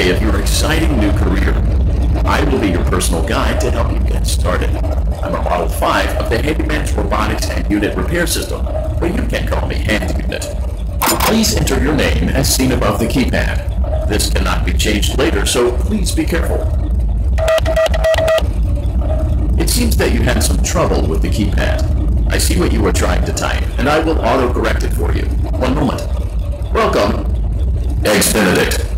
day of your exciting new career. I will be your personal guide to help you get started. I'm a Model 5 of the Handyman's Robotics and Unit Repair System, but you can call me Hand Unit. Please enter your name as seen above the keypad. This cannot be changed later, so please be careful. It seems that you had some trouble with the keypad. I see what you were trying to type, and I will auto-correct it for you. One moment. Welcome, Eggs Benedict.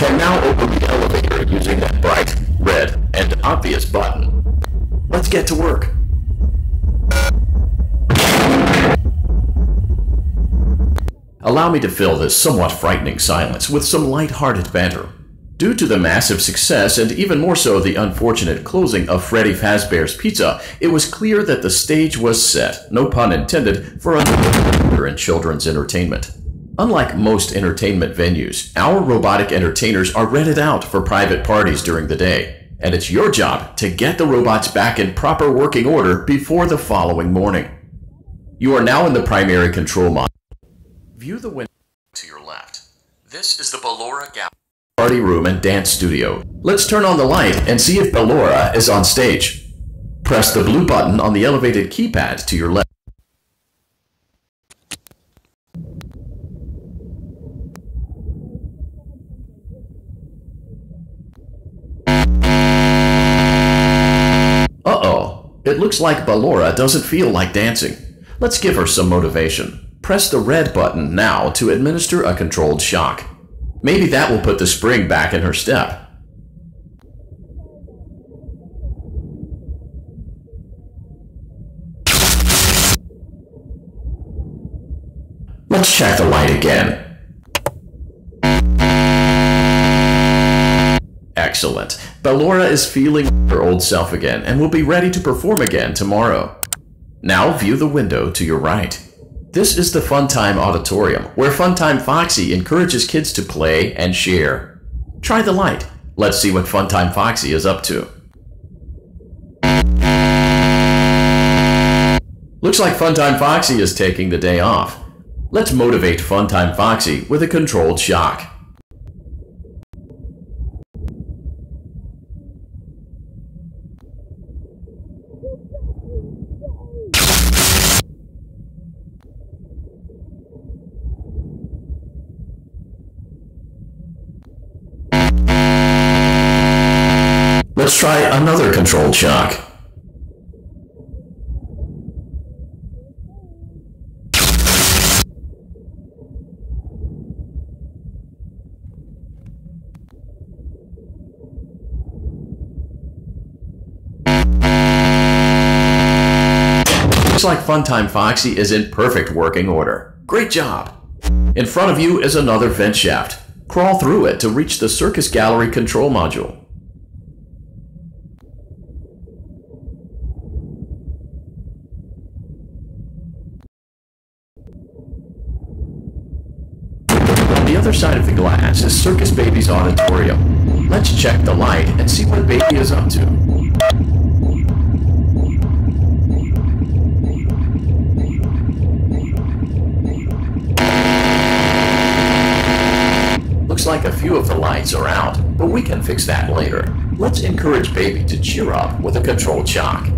Can now open the elevator using that bright, red, and obvious button. Let's get to work. Allow me to fill this somewhat frightening silence with some light-hearted banter. Due to the massive success and even more so the unfortunate closing of Freddy Fazbear's Pizza, it was clear that the stage was set, no pun intended, for another in children's entertainment. Unlike most entertainment venues, our robotic entertainers are rented out for private parties during the day, and it's your job to get the robots back in proper working order before the following morning. You are now in the primary control module. View the window to your left. This is the Ballora Gallery party room and dance studio. Let's turn on the light and see if Ballora is on stage. Press the blue button on the elevated keypad to your left. It looks like Ballora doesn't feel like dancing. Let's give her some motivation. Press the red button now to administer a controlled shock. Maybe that will put the spring back in her step. Let's check the light again. Excellent. Ballora is feeling her old self again and will be ready to perform again tomorrow. Now view the window to your right. This is the Funtime Auditorium, where Funtime Foxy encourages kids to play and share. Try the light. Let's see what Funtime Foxy is up to. Looks like Funtime Foxy is taking the day off. Let's motivate Funtime Foxy with a controlled shock. Let's try another controlled shock. Looks like Funtime Foxy is in perfect working order. Great job! In front of you is another vent shaft. Crawl through it to reach the Circus Gallery control module. On the other side of glass is Circus Baby's auditorium. Let's check the light and see what Baby is up to. Looks like a few of the lights are out, but we can fix that later. Let's encourage Baby to cheer up with a controlled shock.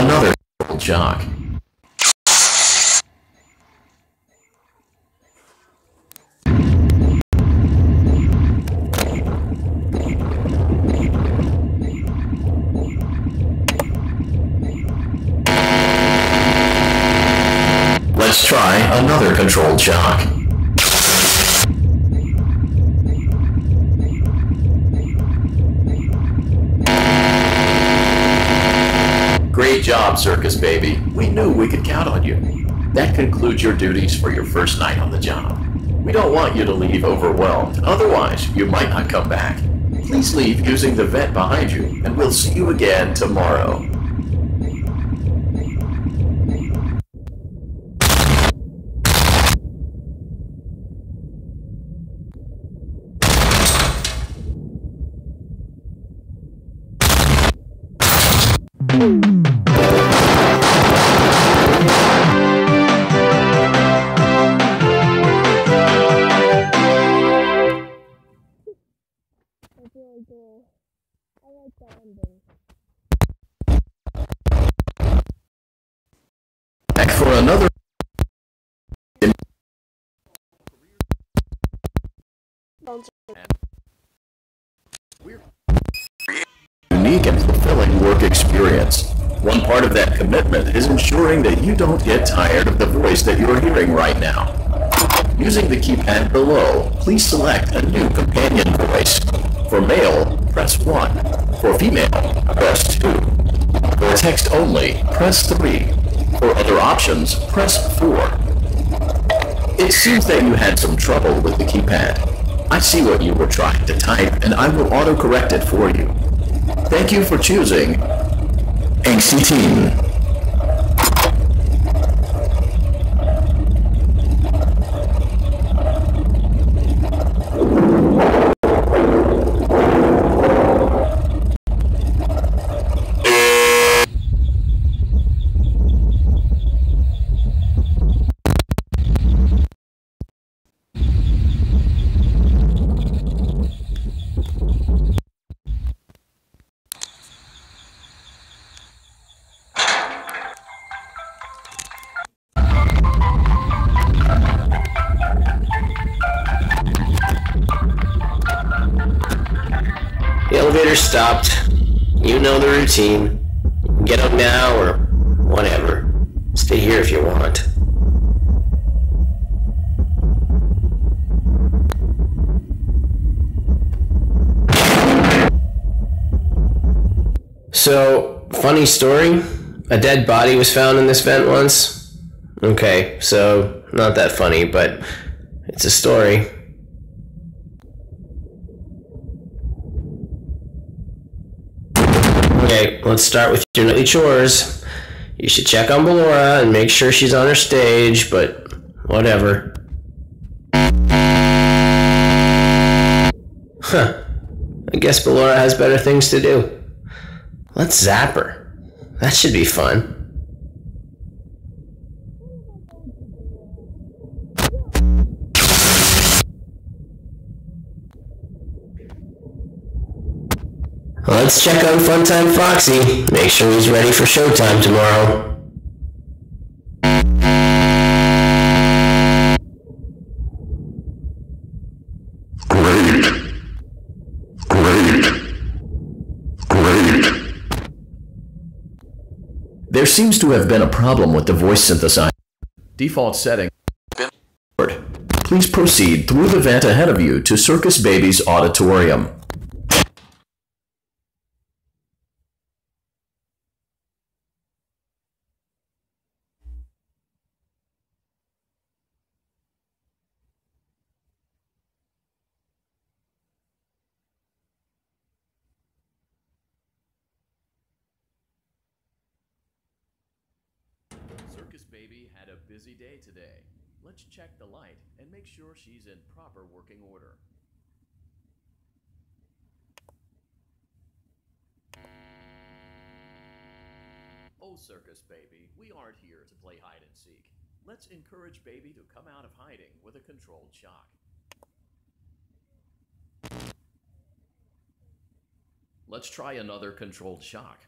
another jock. Let's try another control shock. Job, Circus Baby. We knew we could count on you. That concludes your duties for your first night on the job. We don't want you to leave overwhelmed, otherwise you might not come back. Please leave using the vent behind you, and we'll see you again tomorrow. Back for another unique and fulfilling work experience. One part of that commitment is ensuring that you don't get tired of the voice that you're hearing right now. Using the keypad below, please select a new companion voice. For male, press 1. For female, press 2. For text only, press 3. For other options, press 4. It seems that you had some trouble with the keypad. I see what you were trying to type, and I will auto-correct it for you. Thank you for choosing Angsty elevator stopped. You know the routine. Get up now or whatever. Stay here if you want. So, funny story. A dead body was found in this vent once. Okay, so not that funny, but it's a story. Okay, let's start with your nightly chores. You should check on Ballora and make sure she's on her stage, but whatever. Huh. I guess Ballora has better things to do. Let's zap her. That should be fun. Let's check on Funtime Foxy. Make sure he's ready for showtime tomorrow. Great. Great. Great. There seems to have been a problem with the voice synthesizer. Default setting. Please proceed through the vent ahead of you to Circus Baby's auditorium. Baby had a busy day today. Let's check the light and make sure she's in proper working order. Oh, Circus Baby, we aren't here to play hide and seek. Let's encourage Baby to come out of hiding with a controlled shock. Let's try another controlled shock.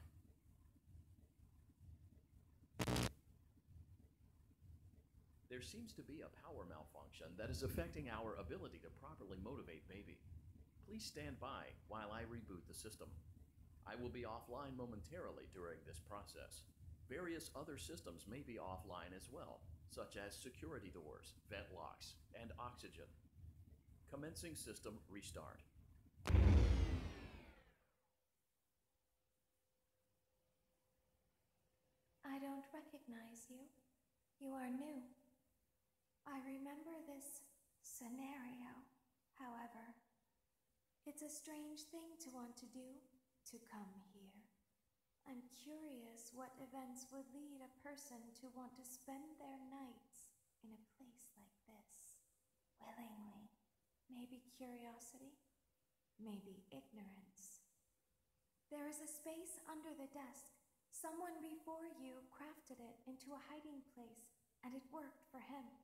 There seems to be a power malfunction that is affecting our ability to properly motivate Baby. Please stand by while I reboot the system. I will be offline momentarily during this process. Various other systems may be offline as well, such as security doors, vent locks, and oxygen. Commencing system restart. I don't recognize you. You are new. I remember this scenario, however. It's a strange thing to want to do, to come here. I'm curious what events would lead a person to want to spend their nights in a place like this. Willingly. Maybe curiosity, maybe ignorance. There is a space under the desk. Someone before you crafted it into a hiding place, and it worked for him.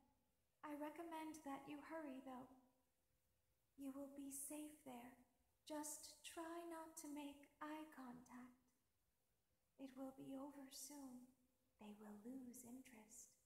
I recommend that you hurry, though. You will be safe there. Just try not to make eye contact. It will be over soon. They will lose interest.